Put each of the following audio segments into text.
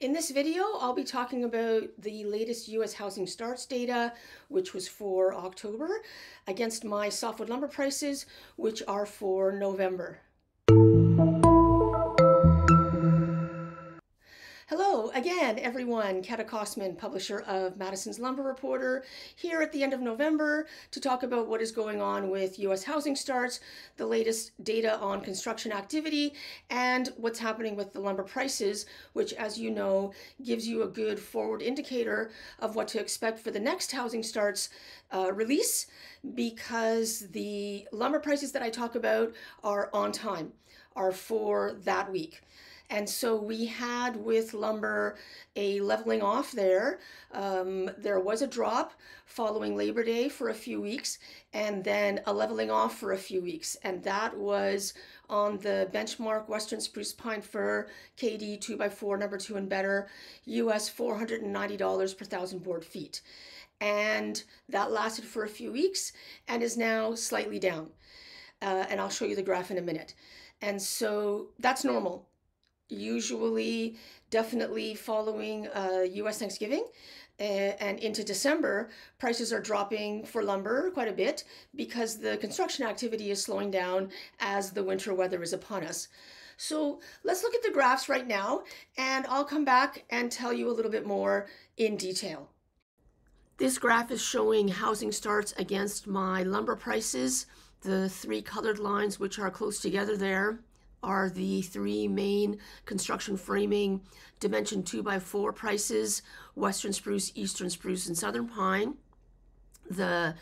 In this video, I'll be talking about the latest U.S. housing starts data, which was for October, against my softwood lumber prices, which are for November. Hello again, everyone. Keta Kosman, publisher of Madison's Lumber Reporter, here at the end of November to talk about what is going on with U.S. housing starts, the latest data on construction activity, and what's happening with the lumber prices, which, as you know, gives you a good forward indicator of what to expect for the next housing starts uh, release because the lumber prices that I talk about are on time, are for that week. And so we had with lumber a leveling off there. Um, there was a drop following Labor Day for a few weeks, and then a leveling off for a few weeks. And that was on the benchmark Western Spruce Pine Fir KD 2x4 number two and better, US $490 per thousand board feet. And that lasted for a few weeks and is now slightly down. Uh, and I'll show you the graph in a minute. And so that's normal usually definitely following uh, US Thanksgiving and into December, prices are dropping for lumber quite a bit because the construction activity is slowing down as the winter weather is upon us. So let's look at the graphs right now, and I'll come back and tell you a little bit more in detail. This graph is showing housing starts against my lumber prices, the three colored lines which are close together there are the three main construction framing dimension 2 by 4 prices western spruce eastern spruce and southern pine. The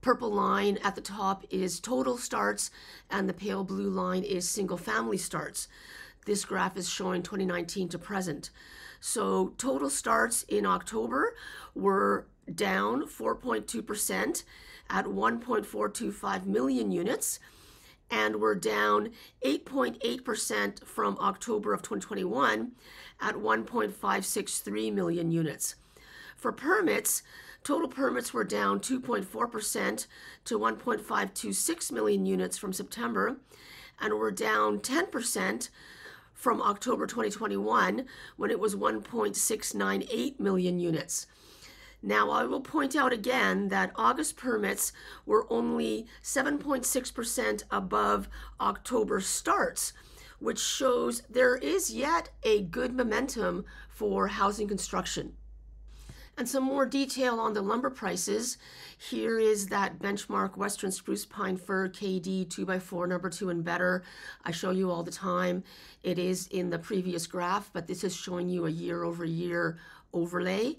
purple line at the top is total starts and the pale blue line is single family starts. This graph is showing 2019 to present. So total starts in october were down 4.2% at 1.425 million units and we're down 8.8% from October of 2021 at 1.563 million units. For permits, total permits were down 2.4% to 1.526 million units from September, and were down 10% from October 2021 when it was 1.698 million units. Now, I will point out again that August permits were only 7.6% above October starts, which shows there is yet a good momentum for housing construction. And some more detail on the lumber prices. Here is that benchmark Western Spruce Pine Fir KD 2x4 number 2 and better. I show you all the time. It is in the previous graph, but this is showing you a year over year overlay.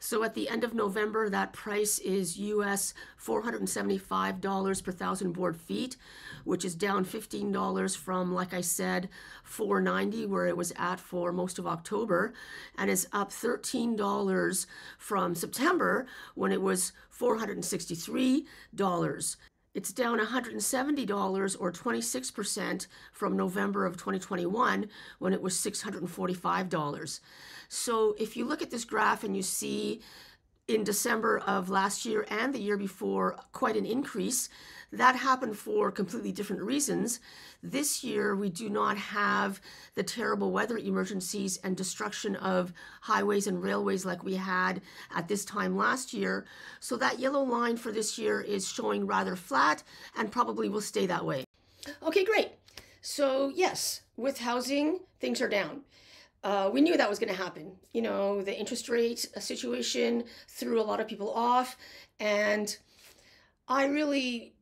So at the end of November, that price is US $475 per thousand board feet, which is down $15 from, like I said, 490 where it was at for most of October, and is up $13 from September when it was $463. It's down $170 or 26% from November of 2021 when it was $645. So if you look at this graph and you see in December of last year and the year before quite an increase. That happened for completely different reasons. This year, we do not have the terrible weather emergencies and destruction of highways and railways like we had at this time last year. So that yellow line for this year is showing rather flat and probably will stay that way. Okay, great. So yes, with housing, things are down uh, we knew that was going to happen. You know, the interest rate situation threw a lot of people off. And I really,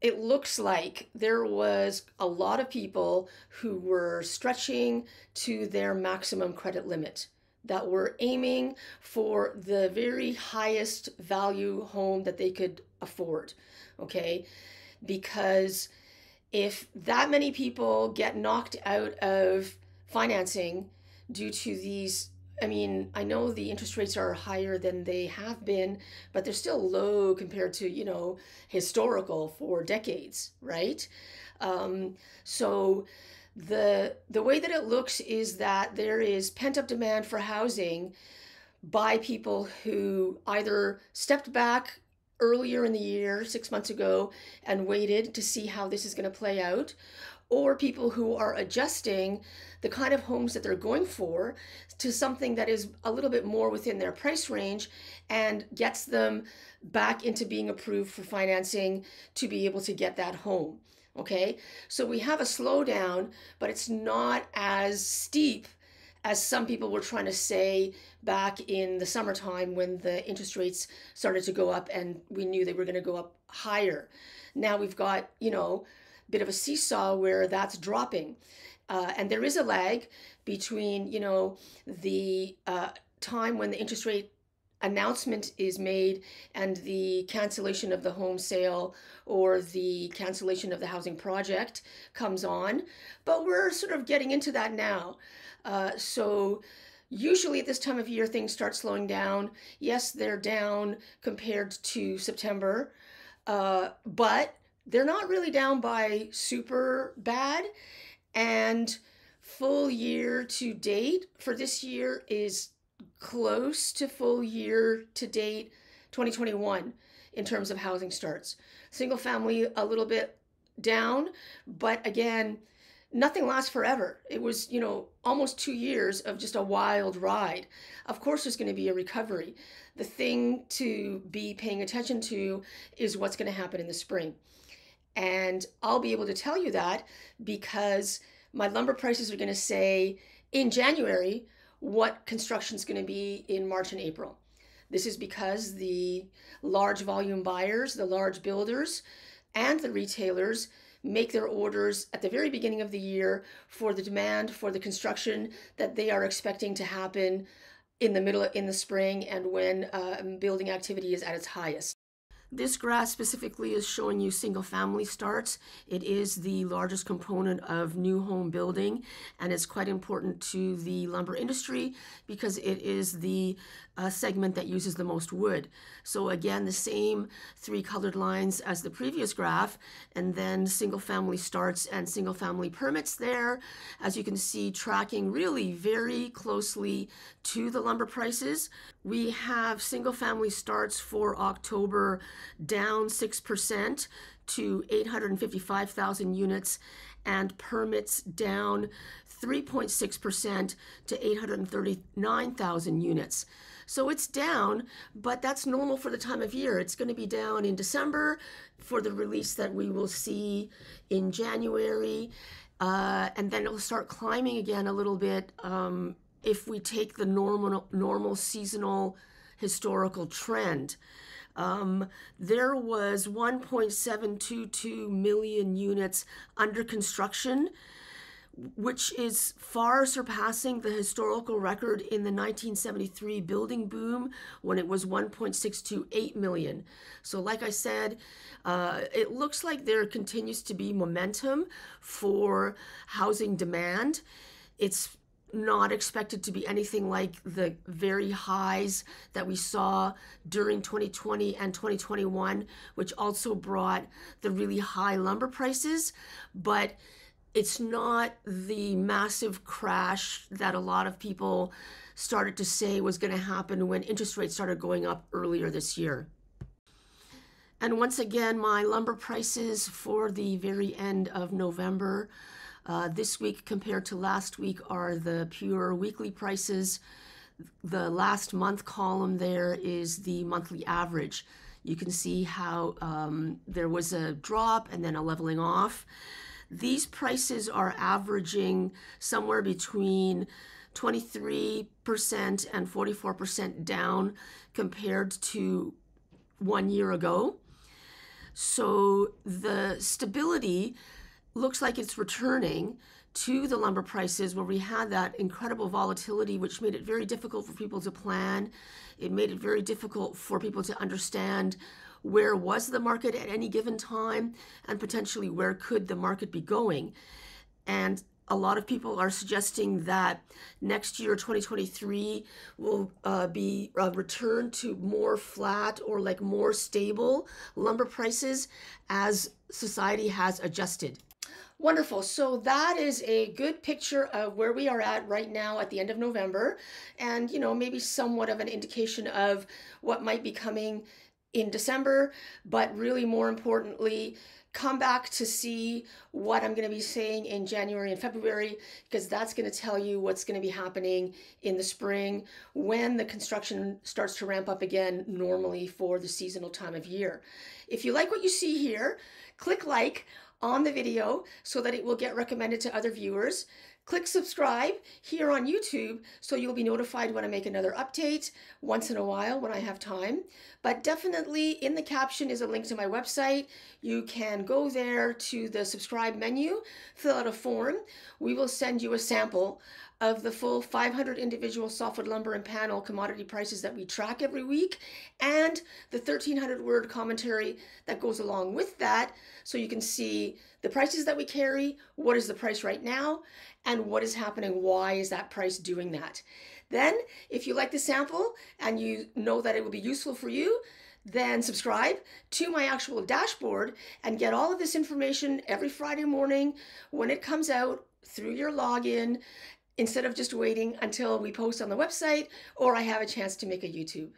it looks like there was a lot of people who were stretching to their maximum credit limit, that were aiming for the very highest value home that they could afford. Okay. Because if that many people get knocked out of financing, due to these I mean, I know the interest rates are higher than they have been, but they're still low compared to, you know, historical for decades, right? Um, so the the way that it looks is that there is pent up demand for housing by people who either stepped back earlier in the year, six months ago, and waited to see how this is going to play out, or people who are adjusting the kind of homes that they're going for to something that is a little bit more within their price range and gets them back into being approved for financing to be able to get that home. Okay, so we have a slowdown, but it's not as steep as some people were trying to say back in the summertime when the interest rates started to go up and we knew they were going to go up higher. Now we've got, you know, a bit of a seesaw where that's dropping. Uh, and there is a lag between, you know, the uh, time when the interest rate announcement is made and the cancellation of the home sale or the cancellation of the housing project comes on. But we're sort of getting into that now. Uh, so usually at this time of year, things start slowing down. Yes, they're down compared to September, uh, but they're not really down by super bad. And full year to date for this year is close to full year to date 2021 in terms of housing starts. Single family a little bit down, but again, nothing lasts forever. It was, you know, almost two years of just a wild ride. Of course, there's going to be a recovery. The thing to be paying attention to is what's going to happen in the spring. And I'll be able to tell you that because my lumber prices are going to say in January what construction is going to be in March and April. This is because the large volume buyers, the large builders, and the retailers make their orders at the very beginning of the year for the demand for the construction that they are expecting to happen in the middle in the spring and when uh, building activity is at its highest. This graph specifically is showing you single family starts. It is the largest component of new home building and it's quite important to the lumber industry because it is the uh, segment that uses the most wood. So again, the same three colored lines as the previous graph and then single family starts and single family permits there. As you can see, tracking really very closely to the lumber prices. We have single family starts for October down 6% to 855,000 units and permits down 3.6% to 839,000 units. So it's down, but that's normal for the time of year. It's going to be down in December for the release that we will see in January. Uh, and then it'll start climbing again a little bit um, if we take the normal normal seasonal historical trend. Um, there was 1.722 million units under construction, which is far surpassing the historical record in the 1973 building boom when it was 1.628 million. So, like I said, uh, it looks like there continues to be momentum for housing demand. It's not expected to be anything like the very highs that we saw during 2020 and 2021, which also brought the really high lumber prices. But it's not the massive crash that a lot of people started to say was going to happen when interest rates started going up earlier this year. And once again, my lumber prices for the very end of November uh, this week compared to last week are the pure weekly prices. The last month column there is the monthly average. You can see how um, there was a drop and then a leveling off. These prices are averaging somewhere between 23% and 44% down compared to one year ago. So the stability looks like it's returning to the lumber prices where we had that incredible volatility, which made it very difficult for people to plan. It made it very difficult for people to understand where was the market at any given time and potentially where could the market be going. And a lot of people are suggesting that next year 2023 will uh, be a return to more flat or like more stable lumber prices as society has adjusted Wonderful. So that is a good picture of where we are at right now at the end of November, and you know maybe somewhat of an indication of what might be coming in December, but really more importantly, come back to see what I'm going to be saying in January and February because that's going to tell you what's going to be happening in the spring when the construction starts to ramp up again normally for the seasonal time of year. If you like what you see here, click like on the video so that it will get recommended to other viewers. Click subscribe here on YouTube so you'll be notified when I make another update once in a while when I have time. But definitely in the caption is a link to my website. You can go there to the subscribe menu, fill out a form. We will send you a sample of the full 500 individual softwood lumber and panel commodity prices that we track every week and the 1300 word commentary that goes along with that so you can see the prices that we carry, what is the price right now, and what is happening, why is that price doing that. Then, if you like the sample and you know that it will be useful for you, then subscribe to my actual dashboard and get all of this information every Friday morning when it comes out through your login instead of just waiting until we post on the website or I have a chance to make a YouTube.